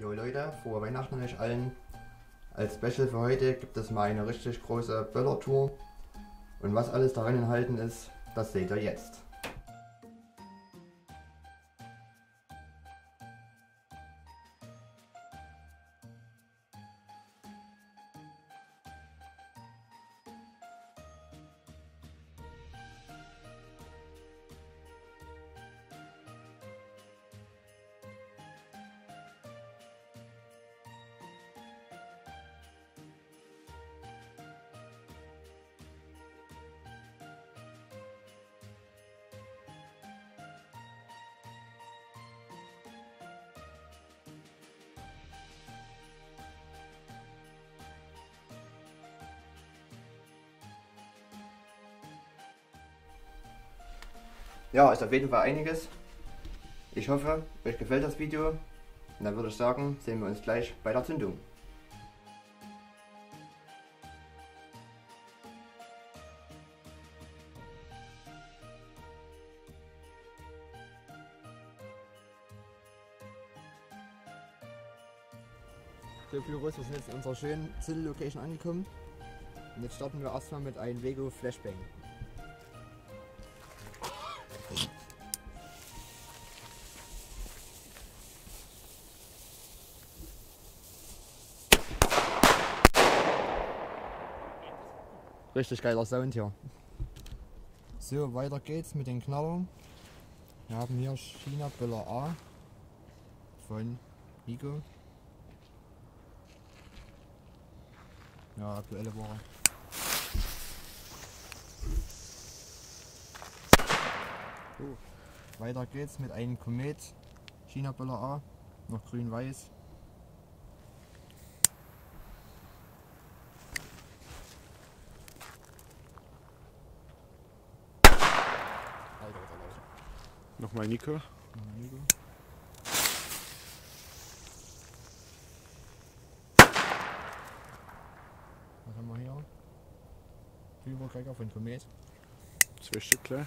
Jo Leute, frohe Weihnachten euch allen. Als Special für heute gibt es mal eine richtig große Böller-Tour. Und was alles darin enthalten ist, das seht ihr jetzt. Ja, ist auf jeden Fall einiges. Ich hoffe, euch gefällt das Video. Und dann würde ich sagen, sehen wir uns gleich bei der Zündung. So Pyros, wir sind jetzt in unserer schönen Zündlocation angekommen. Und jetzt starten wir erstmal mit einem Vego Flashbang. Richtig geiler Sound hier. So, weiter geht's mit den Knallern. Wir haben hier China Böller A von Nico. Ja, aktuelle Ware. So, weiter geht's mit einem Komet China Böller A, noch grün-weiß. Alter, Alter, Alter. Nochmal Nico. Was haben wir hier? Überkrecker von Komet. Zwei Stück gleich.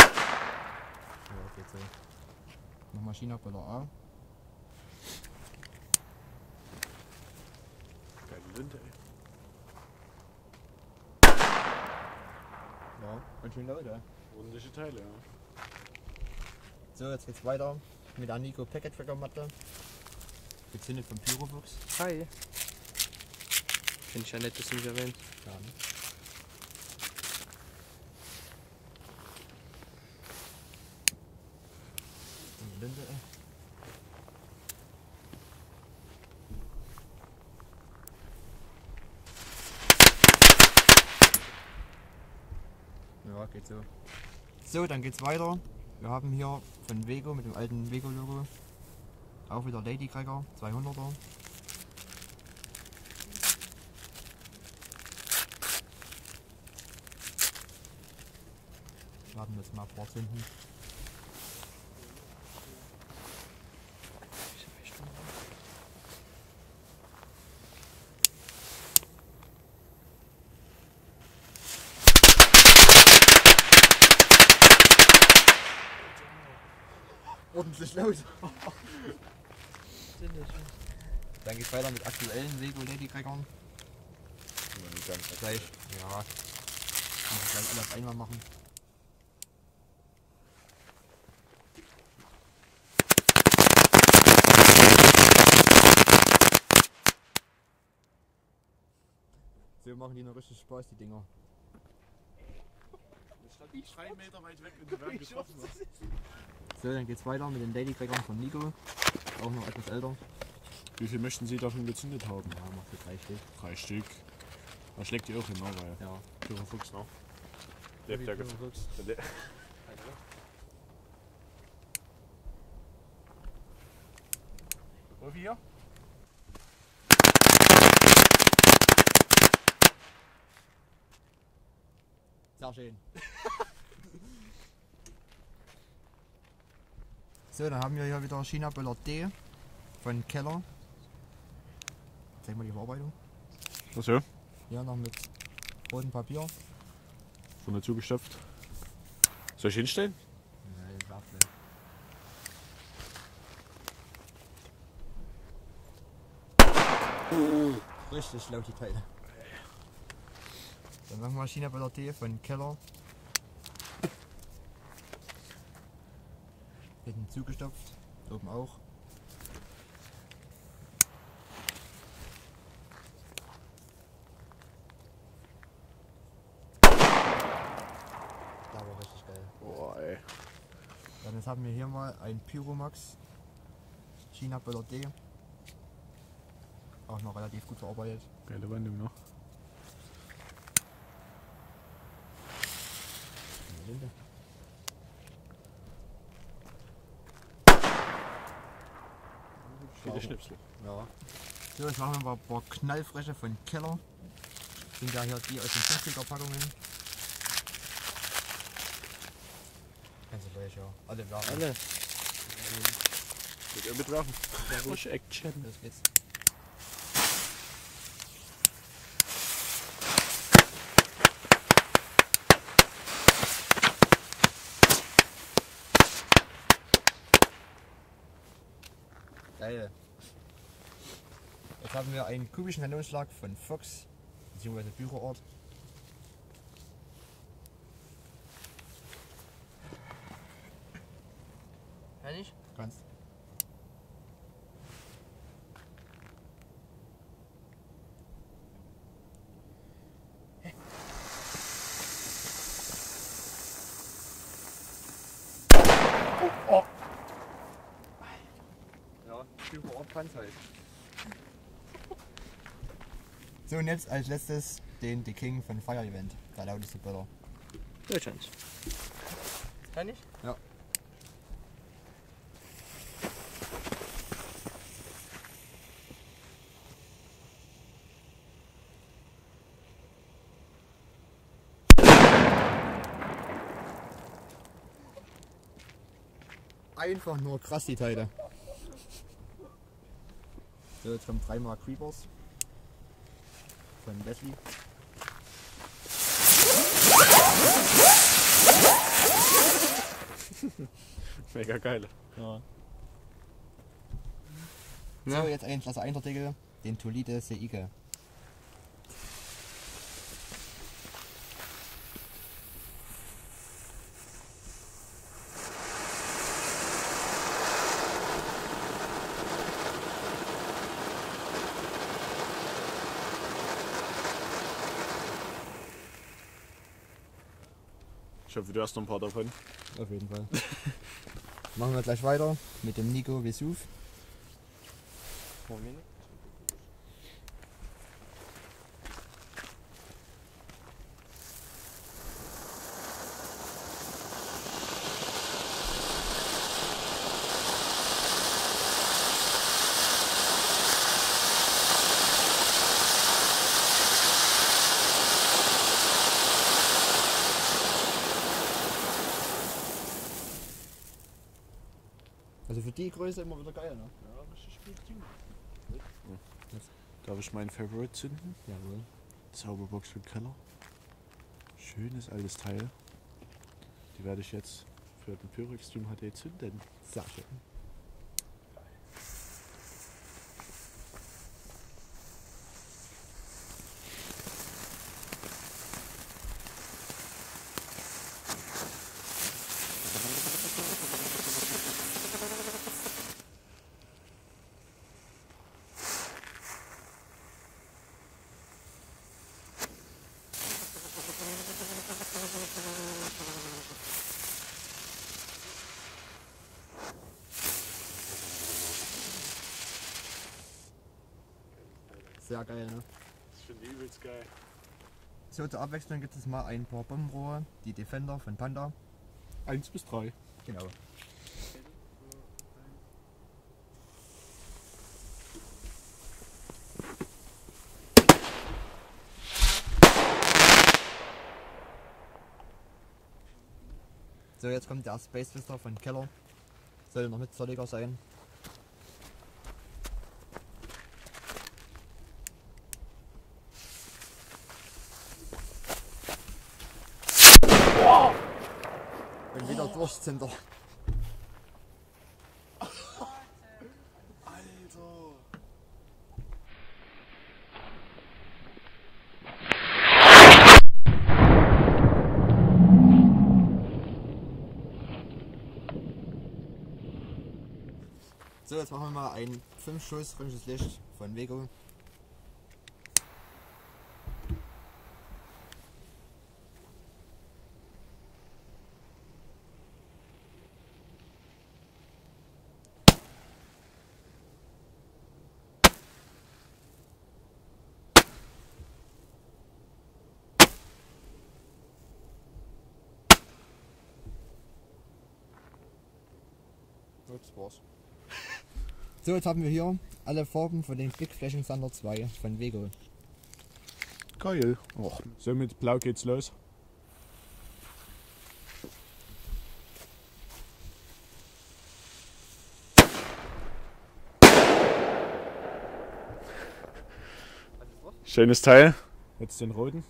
Ja, geht so. Nochmal China Böller A. Geile Linde, ey. Und schön laut, ja. Ordentliche Teile, ja. So, jetzt geht's weiter mit der Nico Packet Tracker Matte. Gezündet vom Pyrobox. Hi. Finde ich ja nett, dass du mich erwähnt. Ja, ne? Und Linde, ey. Ja, geht so. So, dann geht's weiter. Wir haben hier von Vego mit dem alten Vego-Logo auch wieder Lady Cracker 200er. Laden wir jetzt mal vorzünden. Ordentlich laut. Dann geht's weiter mit aktuellen Vego Lady Crackern. Gleich. Ja. Kann man gleich alles einmal machen. So machen die noch richtig Spaß, die Dinger. Drei Meter weit weg und die werden getroffen. Ne? So, dann geht's weiter mit den Lady Crackern von Nico. Auch noch etwas älter. Wie viel möchten Sie davon gezündet haben? Ja, macht für drei Stück. Drei Stück. Da schlägt die auch hin, ne? Weil Ja. Führer Fuchs, ne? Wie Lebt der viel Gef- Fuchs? Le- Profi hier? Sehr schön. so, dann haben wir hier wieder China Böller D von Keller. Zeig mal die Verarbeitung. Achso, Hier noch mit rotem Papier. vorne zugestopft. Soll ich hinstellen? Nein, Waffe. Richtig laut die Teile. Dann machen wir China T von Keller. Hinten zugestopft, oben auch. Da war richtig geil. Boah, ey. Dann jetzt haben wir hier mal ein Pyromax China Böller D. Auch noch relativ gut verarbeitet. Geile Wandung noch. Schnipsel. Ja. So, jetzt machen wir mal ein paar Knallfresche von Keller. Sind ja hier die aus den 50er Packungen. Kannst du gleich, ja. Alle werfen. Alle. Wollt ihr mitwerfen? Frisch Action. Los geht's. Geil. Jetzt haben wir einen kubischen Kanonschlag von Fox, beziehungsweise Büroort. Kann ich? Kannst. Ja, Büroort kann's halt. So, und jetzt als letztes den The King von Fire Event, der lauteste Böller. Deutschlands. Kann ich? Ja. Einfach nur krass die Teile. So, jetzt kommen dreimal Creepers. Von Leslie. Mega geil. Ja. Ja. So, jetzt ein Klasse 1 Artikel, den Tolide Seike. Ich hoffe, du hast noch ein paar davon. Auf jeden Fall. Machen wir gleich weiter mit dem Nico Vesuv. Moment. 2 ist immer wieder geil, ne? Ja, richtig gut. Darf ich meinen Favorite zünden? Jawohl. Zauberbox für Keller. Schönes altes Teil. Die werde ich jetzt für den Pyrex Stream HD zünden. Sehr schön. Sehr geil, ne? Das ist schon übelst geil. So, zur Abwechslung gibt es mal ein paar Bombenrohre, die Defender von Panda. 1 bis 3. Genau. So, jetzt kommt der Space Vista von Keller. Soll noch mit zolliger sein. Durchzünder. Alter. So, jetzt machen wir mal ein 5 Schuss frisches Licht von Vego. Das war's. So, jetzt haben wir hier alle Farben von den Big Flashing Thunder 2 von Vego. Geil. Och. So mit Blau geht's los. Schönes Teil. Jetzt den roten.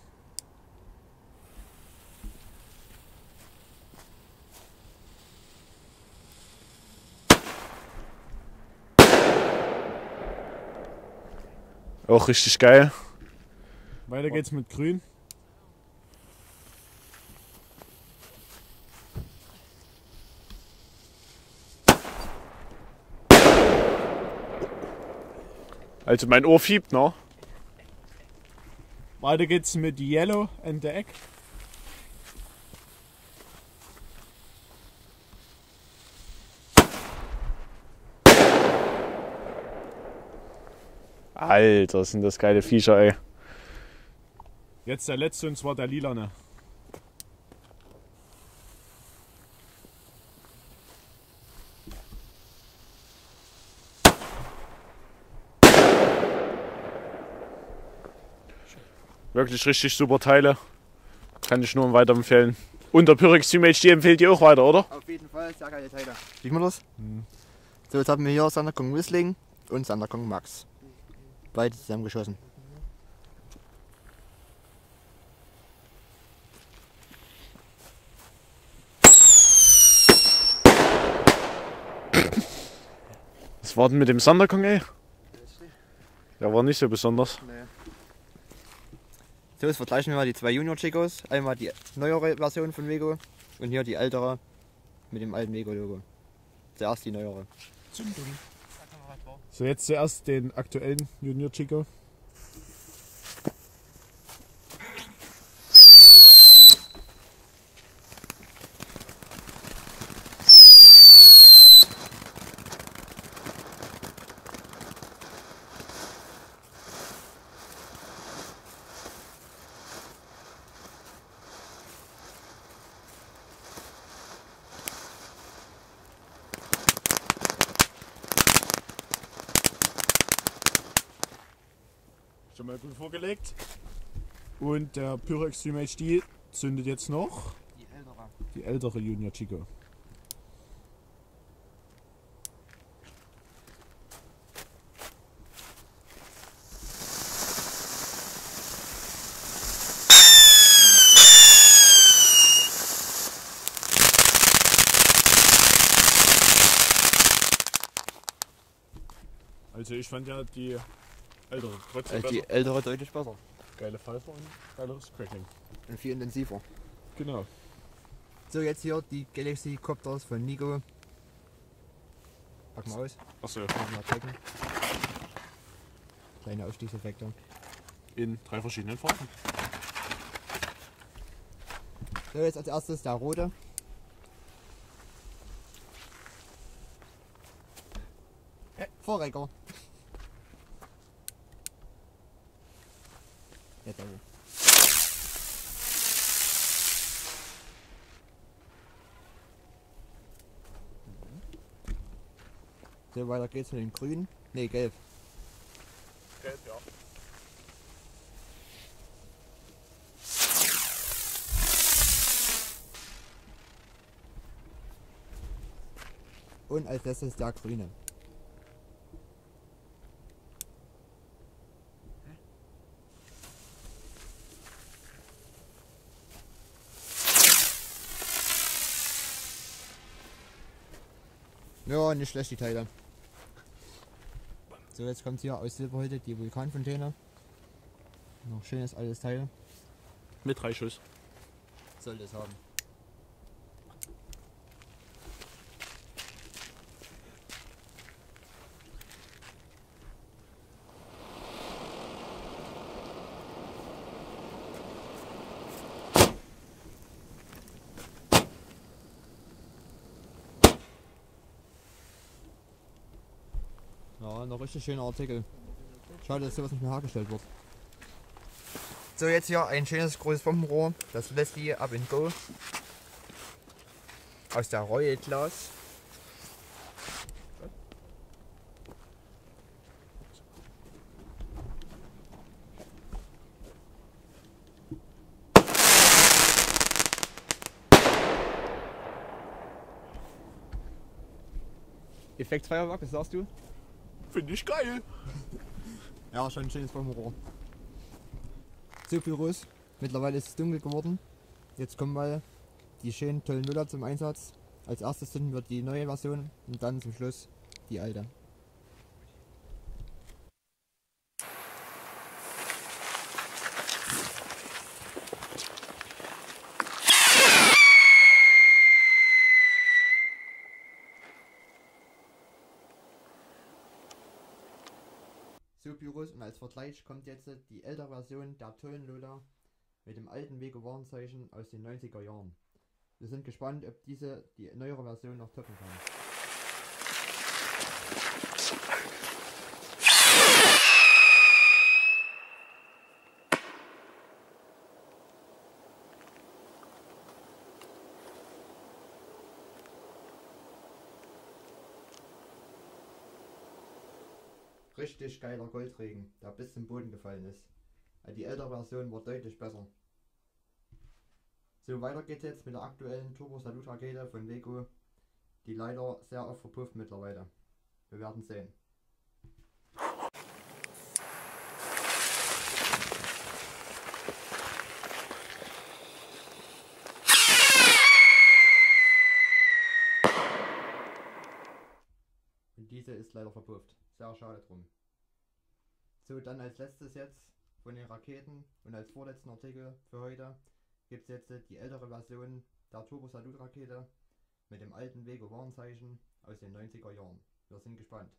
Auch richtig geil. Weiter geht's mit grün. Also mein Ohr fiebt noch. Weiter geht's mit Yellow and the Egg. Alter, sind das geile Viecher, ey. Jetzt der letzte und zwar der lilane. Wirklich richtig super Teile. Kann ich nur weiterempfehlen. Und der Pyrex Team HD empfiehlt die auch weiter, oder? Auf jeden Fall, sehr geile Teile. Sieht man das? So, jetzt haben wir hier Sanderkong Whistling und Sanderkong Max. Beide zusammengeschossen. Was war denn mit dem Sanderkong, ey? Der war nicht so besonders. So, jetzt vergleichen wir mal die zwei Junior Chicos. Einmal die neuere Version von Vego und hier die ältere mit dem alten Vego-Logo. Zuerst die neuere. So, jetzt zuerst den aktuellen Junior Chico. Schon mal gut vorgelegt. Und der Pyro Extreme HD zündet jetzt noch Die ältere. die ältere Junior Chico. Also ich fand ja die ältere trotzdem Also die besser. ältere deutlich besser. Geile Pfeife und geileres Cracking. Und viel intensiver. Genau. So, jetzt hier die Galaxy Copters von Nico. Packen wir aus. Achso, wir mal checken. Kleine Ausstiegseffekte. in drei verschiedenen Farben. So, jetzt als erstes der rote. Vorrecker. Jetzt aber. So, weiter geht's mit dem grün. Ne, gelb. Gelb, ja. Und als letztes der grüne. Ja, nicht schlecht die Teile. So, jetzt kommt hier aus Silberhütte die Vulkanfontäne. Noch schönes altes Teil. Mit drei Schuss. Sollte es haben. Ja, noch richtig schöner Artikel. Schade, dass sowas nicht mehr hergestellt wird. So, jetzt hier ein schönes großes Bombenrohr. Das Leslie Up and Go. Aus der Royal Class. Effektfeuerwerk, was sagst du? Finde ich geil. Ja, schon ein schönes Bombenrohr. So, Pyros. Mittlerweile ist es dunkel geworden. Jetzt kommen mal die schönen tollen Nuller zum Einsatz. Als erstes zünden wir die neue Version und dann zum Schluss die alte. So Büros und als Vergleich kommt jetzt die ältere Version der Lola mit dem alten Wege Warnzeichen aus den 90er Jahren. Wir sind gespannt, ob diese die neuere Version noch toppen kann. Richtig geiler Goldregen, der bis zum Boden gefallen ist. Die ältere Version war deutlich besser. So, weiter geht's jetzt mit der aktuellen Turbo Salut Rakete von Lego, die leider sehr oft verpufft mittlerweile. Wir werden sehen. Und diese ist leider verpufft. Sehr schade drum. So, dann als letztes jetzt von den Raketen und als vorletzten Artikel für heute gibt es jetzt die ältere Version der Turbo Salut Rakete mit dem alten Wego Warnzeichen aus den 90er Jahren. Wir sind gespannt.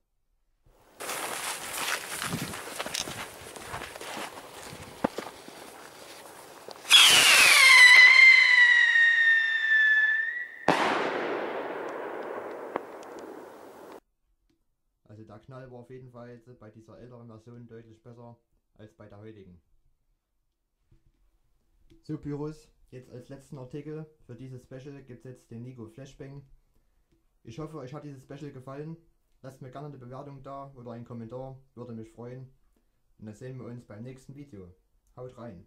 Also der Knall war auf jeden Fall bei dieser älteren Version deutlich besser als bei der heutigen. So Pyros, jetzt als letzten Artikel für dieses Special gibt es jetzt den Nico Flashbang. Ich hoffe euch hat dieses Special gefallen. Lasst mir gerne eine Bewertung da oder einen Kommentar, würde mich freuen. Und dann sehen wir uns beim nächsten Video. Haut rein!